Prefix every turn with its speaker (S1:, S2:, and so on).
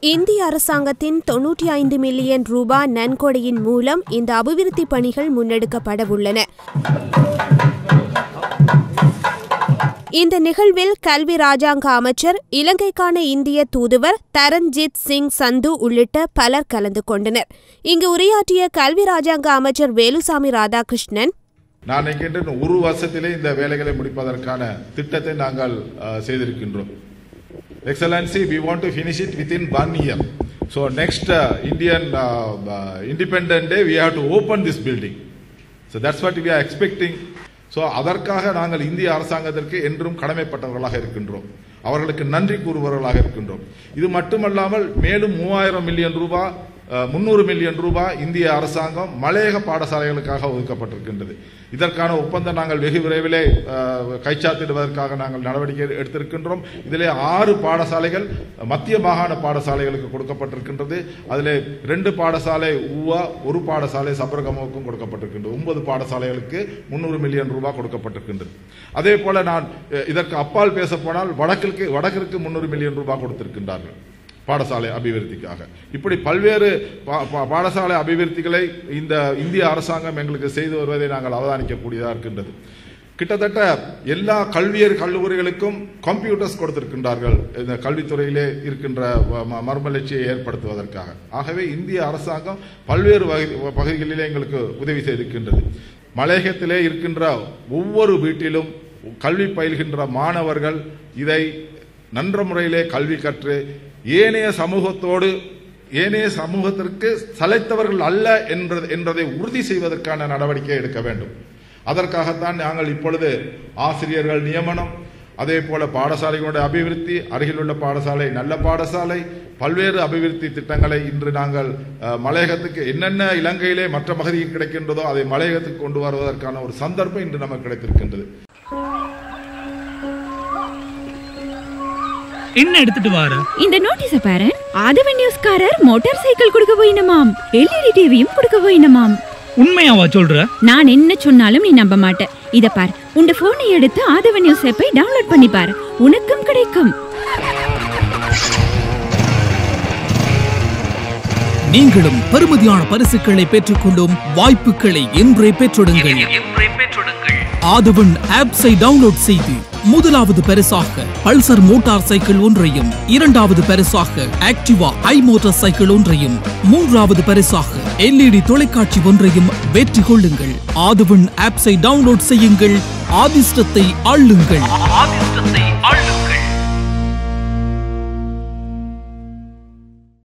S1: இந்திய அரசாங்கத்தின் தொன்னூற்றி ஐந்து மில்லியன் ரூபாய் நன்கொடையின் மூலம் இந்த அபிவிருத்தி பணிகள் முன்னெடுக்கப்பட உள்ளன இந்த நிகழ்வில் கல்வி ராஜாங்க அமைச்சர் இலங்கைக்கான இந்திய தூதுவர் தரண்ஜித் சிங் சந்து உள்ளிட்ட பலர் கலந்து கொண்டனர். இங்கு உரையாற்றிய கல்வி ராஜாங்க அமைச்சர் வேலுசாமி ராதாகிருஷ்ணன்
S2: நான் நினைக்கின்றேன் ஒரு வருஷத்திலே இந்த வேலைகளை முடிப்பதற்கான திட்டத்தை நாங்கள் செய்திருக்கின்றோம். Excellency we want to finish it within one year so next Indian independent day we have to open this building so that's what we are expecting so அதற்காக நாங்கள் இந்திய அரசாங்கத்திற்கு என்றும் கடமைப்பட்டவர்களாக இருக்கின்றோம். அவர்களுக்கு நன்றி கூறுபவர்களாக இருக்கின்றோம். இது மட்டுமல்லாமல் மேலும் மூவாயிரம் மில்லியன் ரூபாய் முந்நூறு மில்லியன் ரூபாய் இந்திய அரசாங்கம் மலையக பாடசாலைகளுக்காக ஒதுக்கப்பட்டிருக்கின்றது. இதற்கான ஒப்பந்தம் நாங்கள் வெகு விரைவிலே கைச்சாத்திடுவதற்காக நாங்கள் நடவடிக்கை எடுத்திருக்கின்றோம். இதிலே ஆறு பாடசாலைகள் மத்திய மாகாண பாடசாலைகளுக்கு கொடுக்கப்பட்டிருக்கின்றது. அதிலே ரெண்டு பாடசாலை ஊவா ஒரு பாடசாலை சபரகமோவுக்கும் கொடுக்கப்பட்டிருக்கின்றது. ஒன்பது பாடசாலைகளுக்கு முன்னூறு மில்லியன் ரூபாய் கொடுக்கப்பட்டிருக்கின்றது. அதே போல நான் இதற்கு அப்பால் பேசப்போனால் வடக்கிற்கு வடக்கிற்கு முன்னூறு மில்லியன் ரூபாய் கொடுத்திருக்கின்றார்கள். பாடசாலை அபிவிருத்திக்காக. இப்படி பல்வேறு பா- பா- பாடசாலை அபிவிருத்திகளை இந்த இந்திய அரசாங்கம் எங்களுக்கு செய்து வருவதை நாங்கள் அவதானிக்கக்கூடியதாக இருக்கின்றது. கிட்டத்தட்ட எல்லா கல்வியர் கல்லூரிகளுக்கும் கம்ப்யூட்டர்ஸ் கொடுத்திருக்கின்றார்கள். இந்த கல்வித்துறையிலே இருக்கின்ற ம- ம- ஏற்படுத்துவதற்காக. ஆகவே இந்திய அரசாங்கம் பல்வேறு வகை- பகுதிகளிலே எங்களுக்கு உதவி செய்திருக்கின்றது. மலையகத்திலே இருக்கின்ற ஒவ்வொரு வீட்டிலும் கல்வி பயில்கின்ற மாணவர்கள் இதை நன்ற முறையிலே கல்வி கற்று ஏனைய சமூகத்தோடு ஏனைய சமூகத்திற்கு சளைத்தவர்கள் அல்ல என்றது என்றதை உறுதி செய்வதற்கான நடவடிக்கை எடுக்க வேண்டும். அதற்காகத்தான் நாங்கள் இப்பொழுது ஆசிரியர்கள் நியமனம் அதே போல பாடசாலைகளுடைய அபிவிருத்தி அருகிலுள்ள பாடசாலை நல்ல பாடசாலை பல்வேறு அபிவிருத்தி திட்டங்களை இன்று நாங்கள் மலையகத்துக்கு என்னென்ன இலங்கையிலே மற்ற பகுதியில் கிடைக்கின்றதோ அதை மலையகத்துக்கு கொண்டு வருவதற்கான ஒரு சந்தர்ப்பம் இன்று நமக்கு கிடைத்திருக்கின்றது.
S3: என்ன எடுத்துட்டு வார
S4: இந்த நோட்டீஸ பாரு. ஆதவன் நியூஸ்காரர் மோட்டார் சைக்கிள் கொடுக்க போயினமாம். எல்இடி டிவியும் கொடுக்க போயினமாம்.
S3: உண்மையாவா சொல்ற?
S4: நான் என்ன சொன்னாலும் நீ நம்ப மாட்ட. இத பார் உன் போனை எடுத்து ஆதவன் நியூஸ் ஆப்பை டவுன்லோட் பண்ணி பார். உனக்கும் கிடைக்கும்.
S5: நீங்களும் பெறுமதியான பரிசுகளை பெற்றுக்கொள்ளும் வாய்ப்புகளை இன்றே பெற்றிடுங்கள். ஆதவன் ஆப்ஸை டவுன்லோட் செய்து முதலாவது பரிசாக பல்சர் மோட்டார் சைக்கிள் ஒன்றையும் இரண்டாவது பரிசாக ஆக்டிவா ஐ மோட்டார் சைக்கிள் ஒன்றையும் மூன்றாவது பரிசாக எல்இடி தொலைக்காட்சி ஒன்றையும் வெற்றி கொள்ளுங்கள். ஆதவன் ஆப்ஸை டவுன்லோட் செய்யுங்கள். ஆதிஷ்டத்தை ஆளுங்கள்